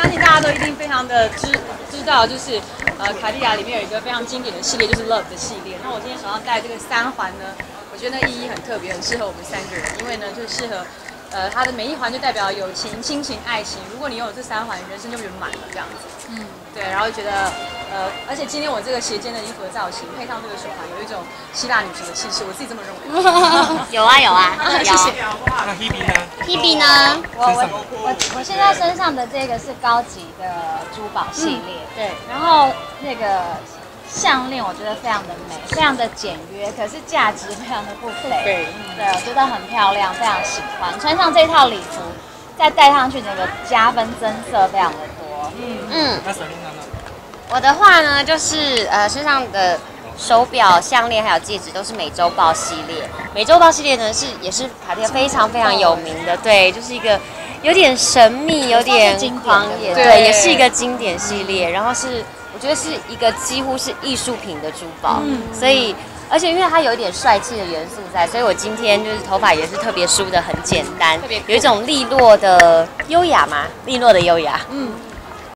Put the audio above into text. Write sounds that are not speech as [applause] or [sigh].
相信大家都一定非常的知知道，就是呃卡地亚里面有一个非常经典的系列，就是 Love 的系列。那我今天手上戴这个三环呢，我觉得那意义很特别，很适合我们三个人，因为呢就适合。呃，它的每一环就代表友情、亲情、爱情。如果你拥有这三环，人生就圆满了这样子。嗯，对。然后觉得，呃，而且今天我这个斜肩的衣服的造型，配上这个手环，有一种希腊女神的气势。我自己这么认为。[laughs] 有啊有 [laughs] 啊，谢谢。那 Hebe 呢？Hebe 呢？我我我我现在身上的这个是高级的珠宝系列。对。然后那个。项链我觉得非常的美，非常的简约，可是价值非常的不菲。对，我觉得很漂亮，非常喜欢。穿上这套礼服，再戴上去，整个加分增色非常的多。嗯嗯。我的话呢，就是呃身上的手表、项链还有戒指都是美洲豹系列。美洲豹系列呢是也是卡地亚非常非常有名的，对，就是一个有点神秘、有点狂野，对，也是一个经典系列。然后是。我觉得是一个几乎是艺术品的珠宝，所以而且因为它有一点帅气的元素在，所以我今天就是头发也是特别梳的很简单，有一种利落的优雅嘛，利落的优雅。嗯。